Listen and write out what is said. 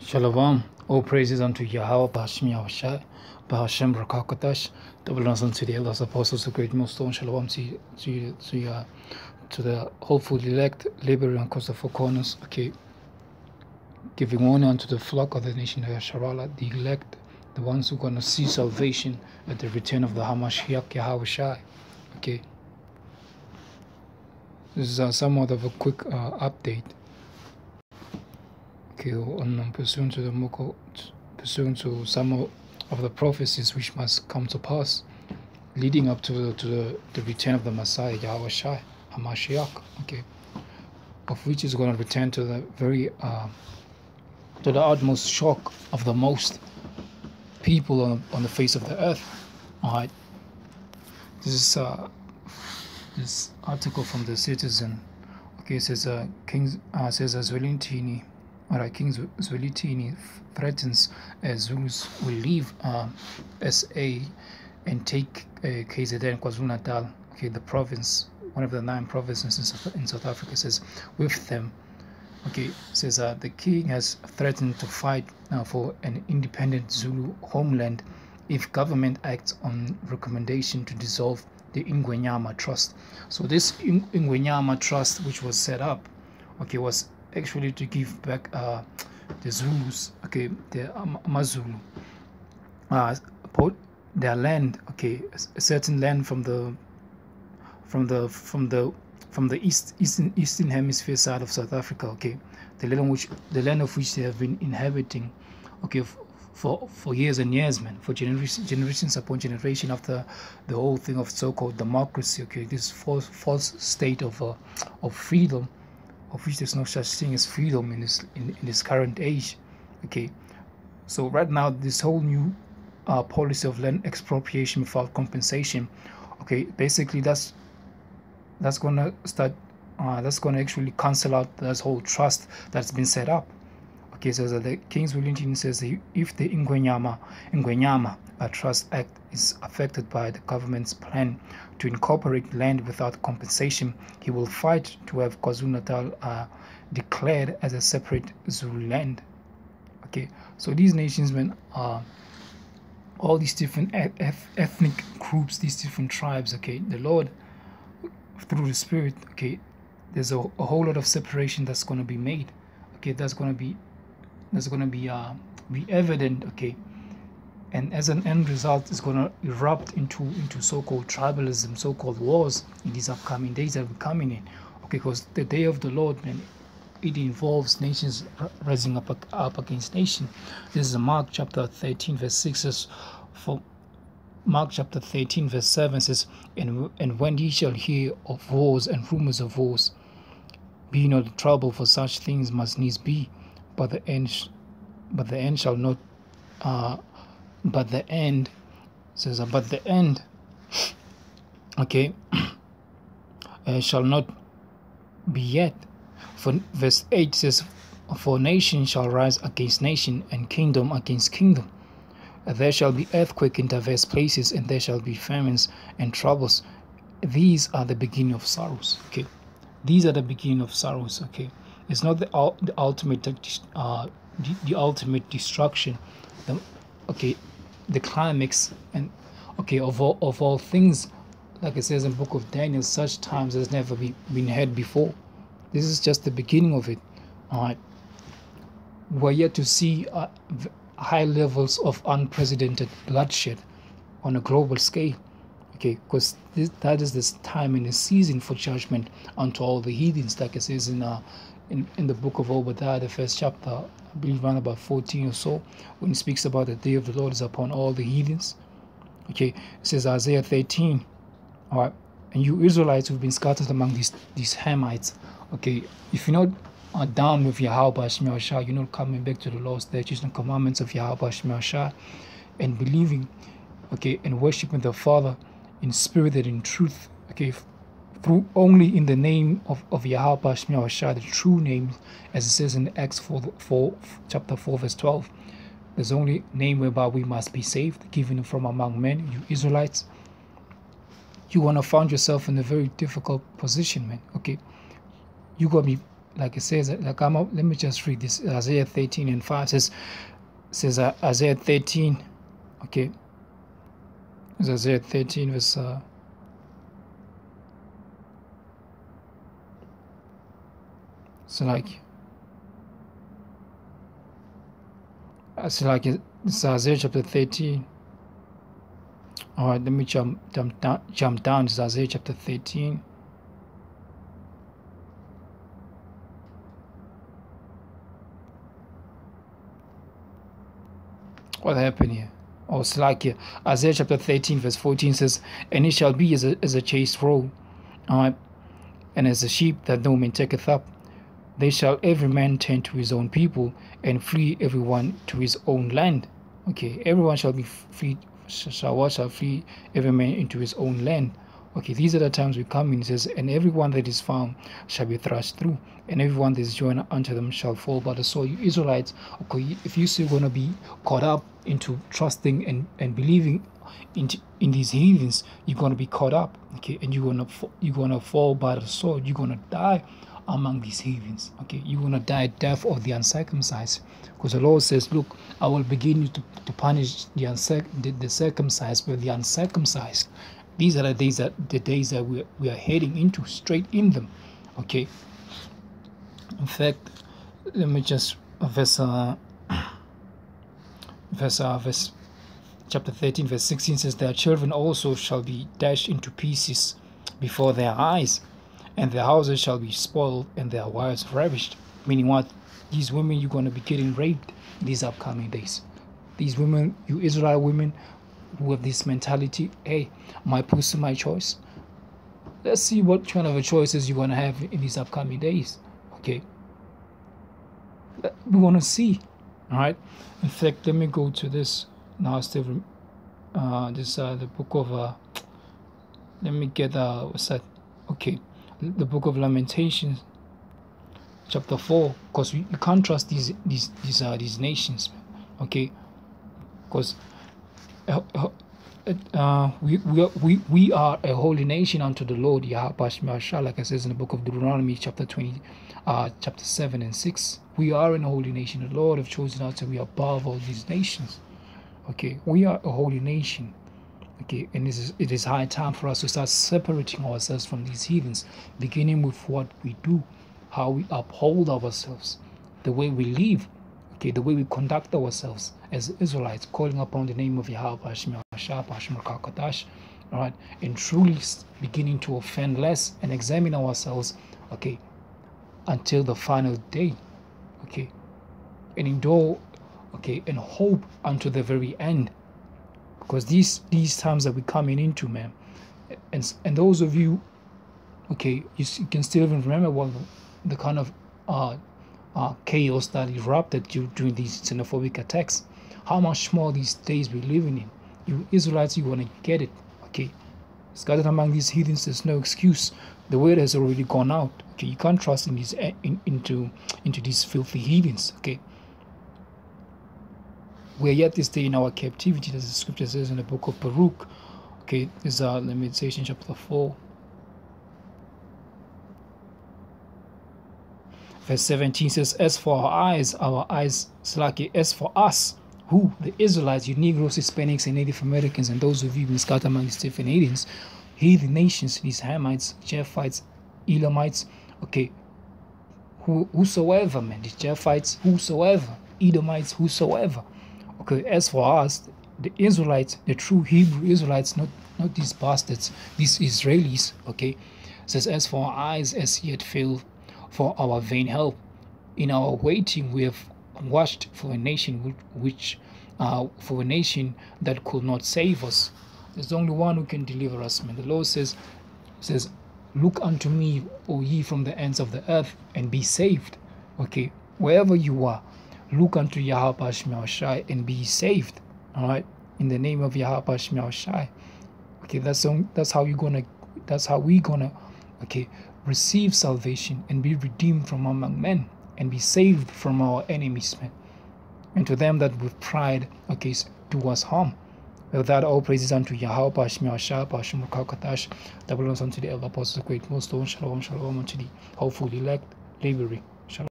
Shalom. All praises unto Yahweh, Bashim Yahushai, Bahashem Rakakatash, double honors unto the elders, apostles, the great millstone. Shalom to, to, to, uh, to the hopeful elect, and cause of four corners. Okay. Giving honor unto the flock of the nation of Yasharala, the elect, the ones who are going to see salvation at the return of the Hamashiach Yahushai. Okay. This is uh, somewhat of a quick uh, update um, pursuant to the Moko, pursuant to some of the prophecies which must come to pass, leading up to the, to the, the return of the Messiah Yahawashi, Hamashiach, okay, of which is going to return to the very uh, to the utmost shock of the most people on, on the face of the earth. All right, this is uh, this article from the Citizen. Okay, says uh, King uh, says Zwelithini Alright, King Zwelithini threatens uh, Zulus will leave uh, SA and take uh, KZN, KwaZulu Natal, okay, the province, one of the nine provinces in South, in South Africa, says with them. Okay, says uh, the king has threatened to fight uh, for an independent Zulu homeland if government acts on recommendation to dissolve the Ingonyama Trust. So this Ingonyama Trust, which was set up, okay, was actually to give back uh, the Zulus, okay, the um, Amazulu, uh, their land, okay, a certain land from the from the from the from the east eastern eastern hemisphere side of South Africa, okay, the land which the land of which they have been inhabiting, okay, for for years and years, man, for generations generations upon generation after the whole thing of so-called democracy, okay, this false false state of uh, of freedom of which there's no such thing as freedom in this in, in this current age okay? So right now this whole new uh, policy of land expropriation without compensation okay basically that's that's gonna start uh, that's gonna actually cancel out this whole trust that's been set up okay so the king's willing says if the Ingonyama Ingonyama Trust Act is affected by the government's plan to incorporate land without compensation, he will fight to have KwaZulu-Natal uh, declared as a separate Zulu land. Okay, so these nations, are all these different ethnic groups, these different tribes. Okay, the Lord, through the Spirit, okay, there's a, a whole lot of separation that's going to be made. Okay, that's going to be that's going to be uh, be evident. Okay? And as an end result is going to erupt into into so-called tribalism so-called wars in these upcoming days that we're coming in okay? Because the day of the lord man it involves nations rising up up against nation. This is mark chapter 13 verse 6 says for mark chapter 13 verse 7 says and and when ye shall hear of wars and rumors of wars be not troubled for such things must needs be but the end but the end shall not uh but the end says but the end okay uh, shall not be yet. For verse 8 says for nation shall rise against nation and kingdom against kingdom. There shall be earthquake in diverse places and there shall be famines and troubles. These are the beginning of sorrows. Okay. These are the beginning of sorrows. Okay it's not the, the ultimate uh, the, the ultimate destruction. The, okay the climax and okay of all of all things like it says in the book of daniel such times has never be, been had before. This is just the beginning of it. All right we're yet to see uh, high levels of unprecedented bloodshed on a global scale. Okay because that is this time and a season for judgment unto all the heathens like it says in uh in, in the book of Obadiah, the first chapter, I believe around about 14 or so, when he speaks about the day of the Lord is upon all the heathens. Okay, it says Isaiah 13. All right, and you Israelites who've been scattered among these these Hamites. Okay, if you're not uh, down with Yahawashi, you're not coming back to the laws, statutes, and commandments of Yahawashi, and believing, okay, and worshiping the Father in spirit and in truth. Okay, through only in the name of, of Yahawashi, the true name, as it says in Acts 4, 4, chapter 4, verse 12. There's only name whereby we must be saved, given from among men, you Israelites. You want to find yourself in a very difficult position, man. Okay, you gonna be like it says, like I'm, let me just read this. Isaiah 13 and 5 says, says uh, Isaiah 13, okay. It's Isaiah 13 verse. Uh, so like, it's like it's Isaiah chapter 13. All right, let me jump jump down jump down to Isaiah chapter 13. what happened here? Oh, it's like here. Isaiah chapter 13, verse 14 says, And it shall be as a, as a chased roe, uh, and as a sheep that no man taketh up. They shall every man turn to his own people, and flee everyone to his own land. Okay, everyone shall be free, shall what shall flee every man into his own land. Okay, these are the times we come in. It says, And everyone that is found shall be thrust through, and everyone that is joined unto them shall fall by the sword. You Israelites, okay, if you're still going to be caught up into trusting and, and believing into in these heathens, you're going to be caught up, okay, and you're going to you're going to fall by the sword. You're going to die among these heathens, okay. You're to die death of the uncircumcised, because the Lord says, "Look, I will begin you to, to punish the, uncirc- the, the circumcised with the uncircumcised." These are the days that the days that we, we are heading into straight in them. Okay. In fact, let me just verse uh, verse uh, verse chapter 13 verse 16 says their children also shall be dashed into pieces before their eyes and their houses shall be spoiled and their wives ravished. Meaning what? These women you're going to be getting raped these upcoming days. These women you israel women with this mentality hey my pussy my choice. Let's see what kind of a choices you're going to have in these upcoming days okay? We want to see all right in fact let me go to this now still uh this uh the book of uh let me get uh what's that? Okay the book of lamentations chapter 4 because you can't trust these these these uh these nations okay? Because uh, uh, uh, we, we, we, we are a holy nation unto the Lord Yahweh like it says in the book of Deuteronomy chapter 20 uh, chapter 7 and 6 we are in a holy nation. The Lord have chosen us and we are above all these nations okay? We are a holy nation okay and it is, it is high time for us to start separating ourselves from these heathens beginning with what we do how we uphold ourselves the way we live okay, the way we conduct ourselves as Israelites, calling upon the name of Yahweh, Hashem, Hashem, Kakadash, all right, and truly beginning to offend less and examine ourselves, okay, until the final day, okay, and endure, okay, and hope unto the very end, because these these times that we're coming into, man, and and those of you, okay, you, you can still even remember what the kind of uh uh, chaos that erupted during these xenophobic attacks. How much more these days we're living in. You Israelites, you want to get it, okay? Scattered among these heathens, there's no excuse. The word has already gone out. Okay, you can't trust in these in, into into these filthy heathens. Okay, we're yet this day in our captivity, as the scripture says in the book of Baruch. Okay, this is uh, Lamentation chapter four. Verse 17 says, As for our eyes, our eyes, Slaki, as for us, who? The Israelites, you Negroes, Hispanics, and Native Americans, and those of you who scattered among the aliens, heathen nations, these Hamites, Japhites, Elamites, okay, who, whosoever, man, these Japhites, whosoever, Edomites, whosoever. Okay, as for us, the Israelites, the true Hebrew Israelites, not not these bastards, these Israelis, okay, says, As for our eyes, as yet fail for our vain help. In our waiting, we have watched for a nation which, uh, for a nation that could not save us. There's only one who can deliver us. Man, the Lord says, says, "Look unto me, O ye from the ends of the earth, and be saved." Okay, wherever you are, look unto Yahawashi and be saved. All right, in the name of Yahawashi. Okay, that's that's how you're gonna. That's how we gonna. Okay, receive salvation and be redeemed from among men and be saved from our enemies, men. And to them that with pride, okay, do us harm. With that, all praises unto Yahweh, Bashmi Ashah, Bashim Kakatash, that belongs unto the elder apostles, great most shalom, shalom unto the hopeful elect. Shalom.